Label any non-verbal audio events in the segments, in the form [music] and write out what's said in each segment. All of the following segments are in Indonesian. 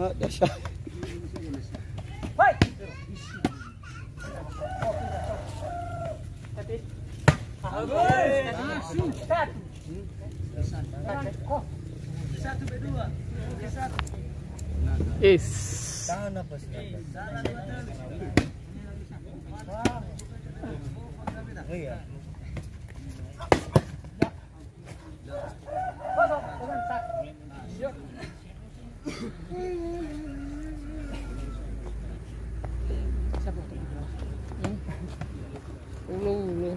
Ada siya. Is. Sana pas Oh iya. Ulo.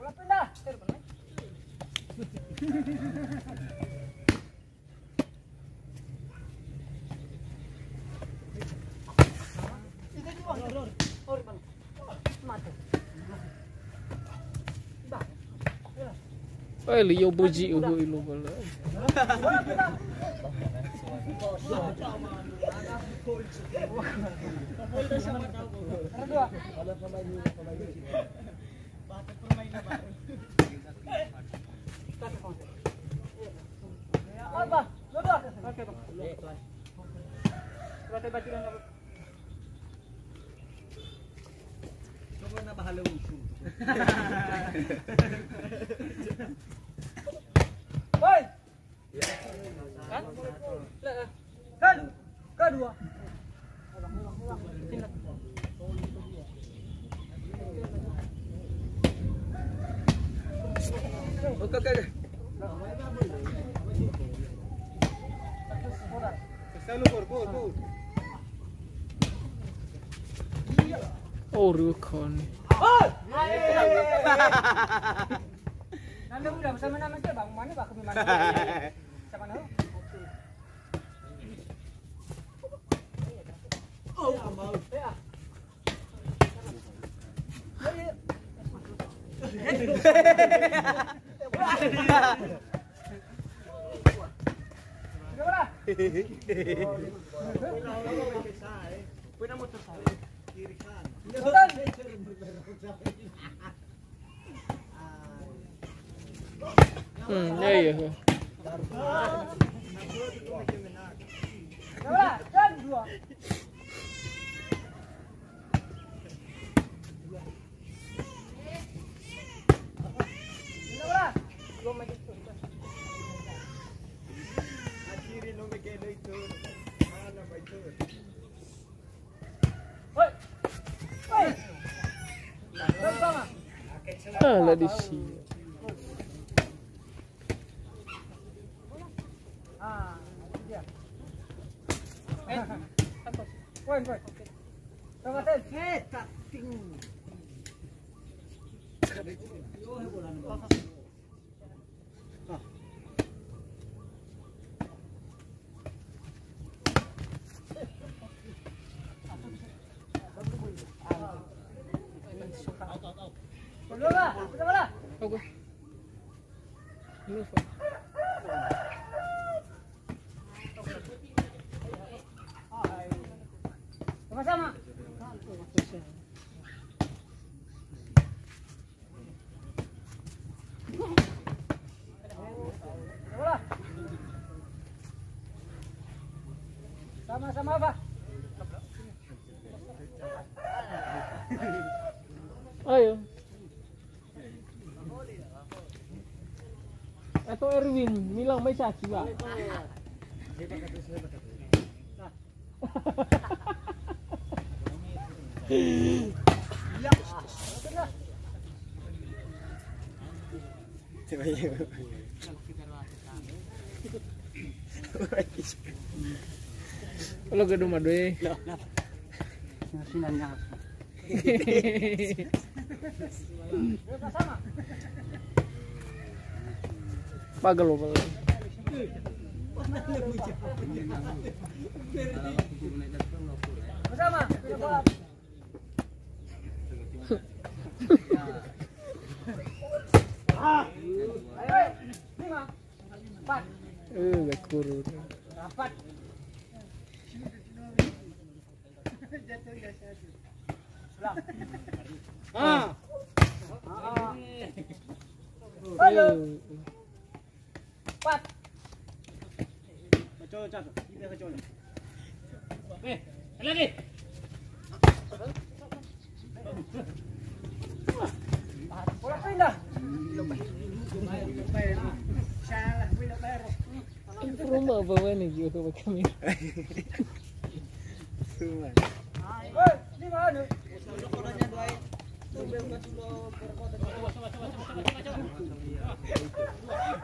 Bola pindah. Eh, liyo buji dua. Na bahala uso. Woi. Kan? Kan? Kedua. Oke oke. Bor. Oh, udah bersama nama saya Bang Mana Bang Kemi Mana? Sama nama? Oh, mau. Ya. Pwede mo to sa kiri kan. Sultan. Hmm, ya iya. Gimana? Dan dua. Gimana? Belum lagi tuh. Kiri no me queda itu. Mana ba itu? Hoi. Hoi. Bersama. Ah, lah di sini. Ah, dia. Eh, poin, poin. Tengah ten. Eh, tak ting. Belum lah, belum lah. Oke. Ini Pak. Sama-sama. Bola. Sama-sama, Pak. Atau Erwin, bilang may saksi ba? Coba ya. Kalau. Pagal lo [laughs] kurun. empat. Ah. Ah. Halo, Eh, empat. Coba coba. Ini coba. Kami. Cuma. Hei, lima anu. Sengaja.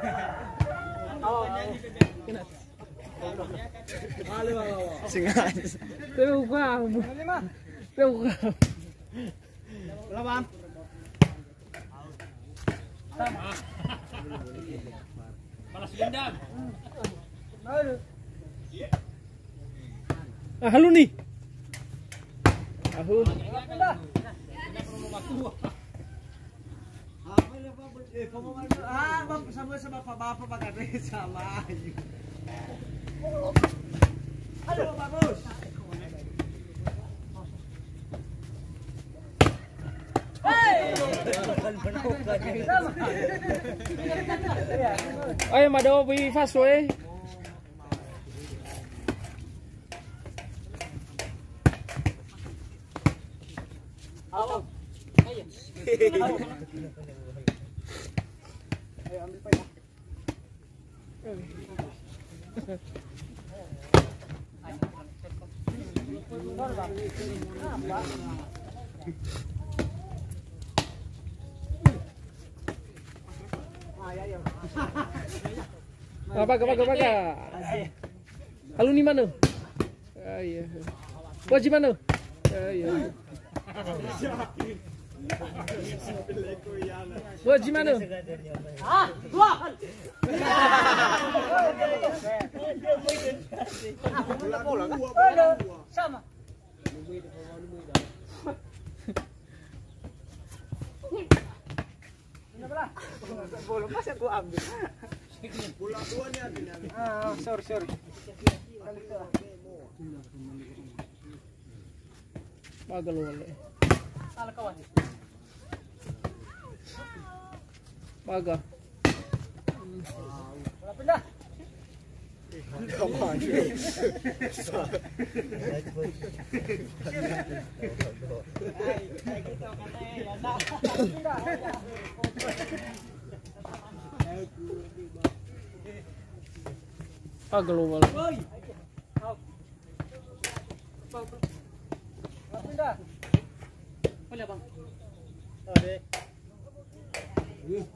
Pero. Halo. Halo. Singa. nih. Aku. Aku. Aku. Aku. Aku. Aku. halo Aku. Aku. Ay, mado bi fast way. Awak. Ayo. Ambil poin. Apa apa apa apa. Nih mana? Ah iya. Wajib mana? Ah iya. Wajib mana? Ah, dua. Sama. Belah. Bolong masih aku ambil. Bola dua nih artinya. Ah, sorry, sorry. Pagal wala. Salah kawan. Paga. Bola pindah. Come on. Pindah. Pagal wala. Bola pindah. Boleh, Bang. Apa boleh bol? Foto kodanya dua. Halo. Ada di situ.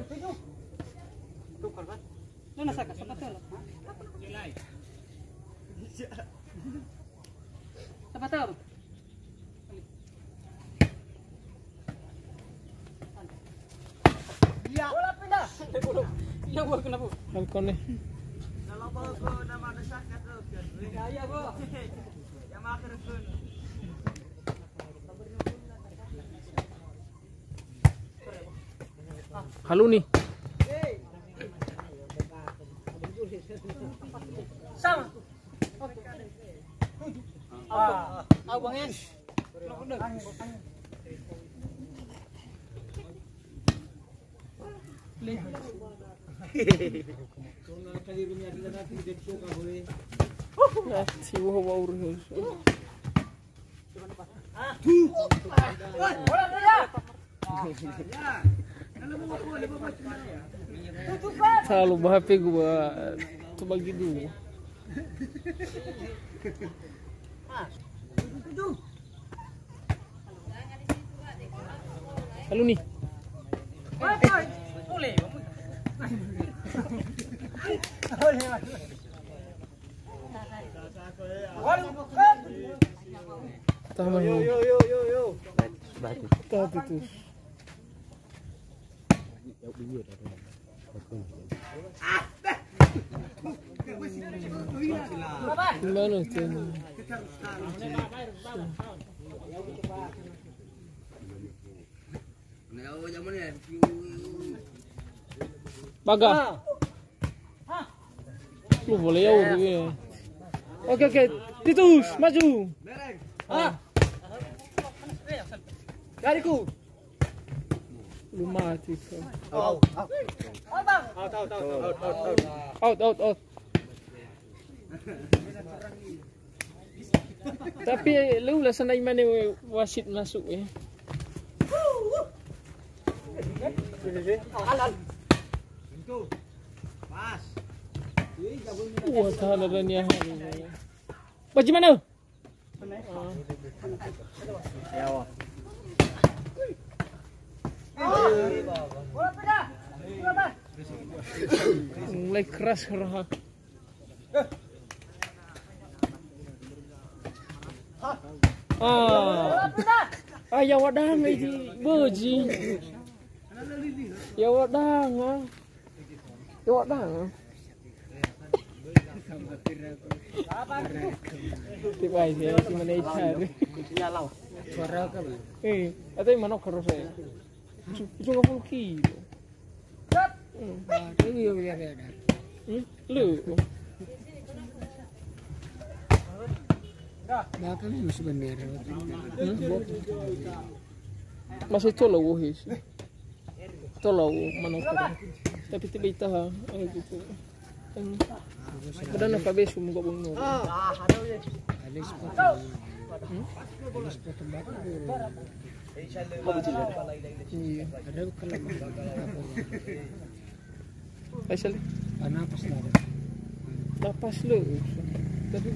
Kan? Pindah. Iya, gua kenapa? Kalau bawa nama Kaya po. Halu nih. Sama. Ah, abangin. Si wah wah urus. Wala Selalu bahaya gua tuh bagi dulu. Halu nih. Boleh. Tama Yo yun. yo yo yo yo. Tati tuh. Gimana tuh? Baga. Lu boleh ya udah ya. Oke oke, Titus maju. Ah. Dariku. Lu mati kau. Abang. Out out out out out out. Out out out. Tapi lu lah sana mana wasit masuk ya. Halal. Itu. Pas. Wah tahan ada ni hari. Baju mana? Bola pindah. Bola pas. Mulai keras kerah. Ah, ah ya wadang ini boji. Ya wadang ah. Ya wadang ah. Tiba aja si mana cari. Nyalau. Suara ka ba? Eh, atau mana keras ya? Itu nggak puluh kilo. Cut. Hmm, lu. Baka na mas banera. Masih tolong wahis. Tolong mana keras. Tapi tiba itu ha, eh gitu. Mo ko bang Ah, hadaw. Alis pa. Ay sali. Panapas na. Tapi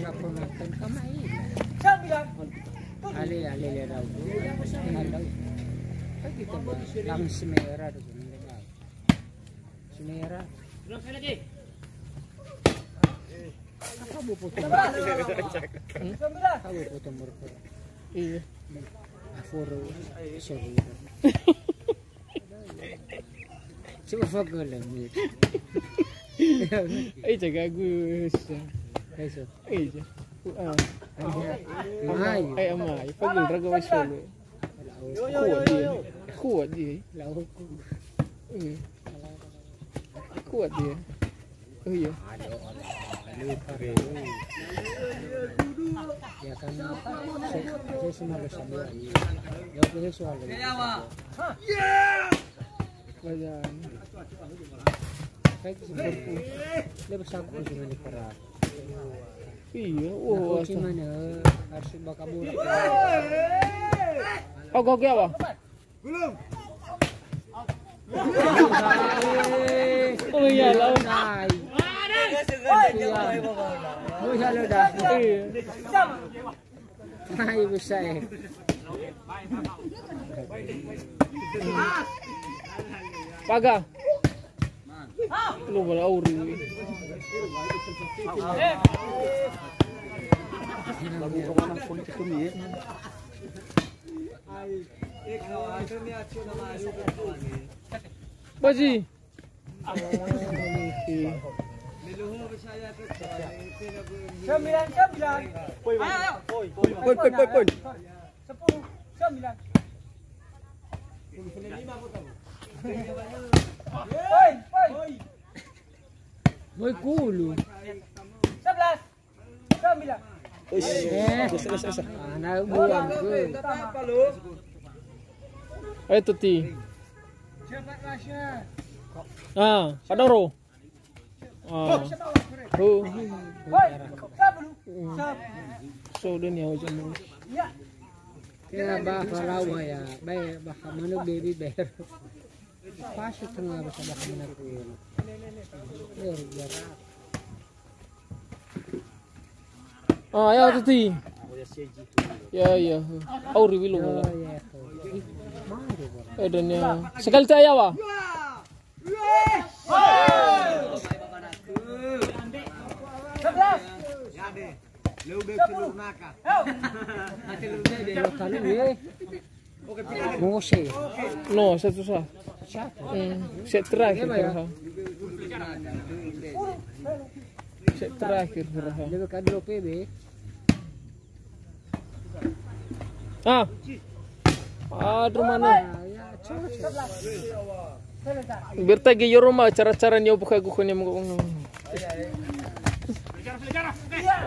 na po natin kamay. Ali, ali, ali raw. Hadaw. Ay, kita ba? Lang si Mera. Si Mera. Puto mo. Iya. Aforo. Sorry. Coba fokus jaga gus. Eso. Ah, ay solo. Kuat dia. Kuat dia. Lauk. Hmm. Kuat dia. Oh iya. Ya kan. Ya. Iya. Oh, Oh. Oh. Oh iya lah. Moeilijk dat. Hai besai. Paga. Lu bola uri. Lagu kawan Sembilan, sembilan. Poin, poin, poin, poin, poin. Sepuluh, sembilan. Poin, poin. Poin kulu. Sebelas, sembilan. Ush, isa, isa, isa. Anak buwan ko. Ito, T. Siya, Ah, kadaro. Oh. Sepuluh. So, doon yaw dyan mo. Ya. Kaya ba kalawa ya, bay baka baby bear. Pasok nga ba sa baka manok yun. Eh. Ah, ti. Ya, ya. Aw, revilo mo Oh, lang. yeah. Ih, mari ba? Eh, doon ya. Sekali ti ayaw ah. Sebelas. Sepuluh. Ayo. Pero kalo eh. Ngose. No, satu sa. Hmm, set terakhir Iya, ya. Set terakhir PB. Ah. Aduh mana? Ah, ya, cocok. Bertagi yo rumah cara-cara niyo buka guko niya mga kung.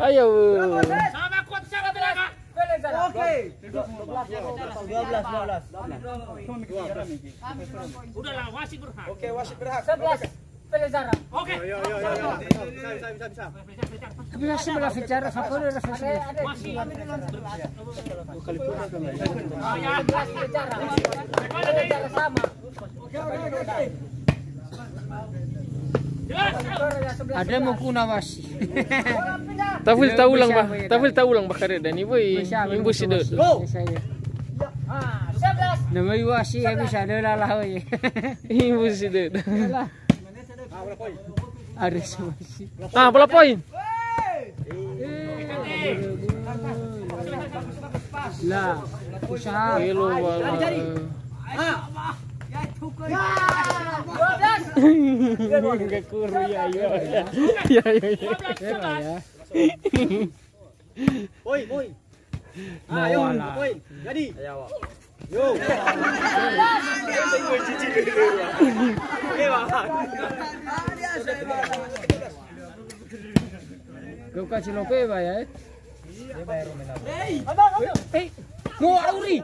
Ayo. Selesai. Oke. Oke, wasit berhak. Sebelas. Selesai. Yo, yo, yo, yo. Bisa, bisa, bisa. Kebiasa sebelah bicara apa udah rasa Ada, ada. Sebelas bicara. Bicara sama. Ada mau kuna wasi. Tafil tahu lang ba? Tafil tahu lang ba kare dan ibu ibu si dot. Ah, sebelas. Nama wasi habis ada lalah we. [laughs] Ibu si dot. Ada wasi. Ah, bola poin. Lah, usaha. Kilo wala. Enggak kuru ya ya. Ya ya ya. Ya. Nah. Jadi. Yo. Kau kasih lo beba ya. Abang, abang. Eh, mau auri.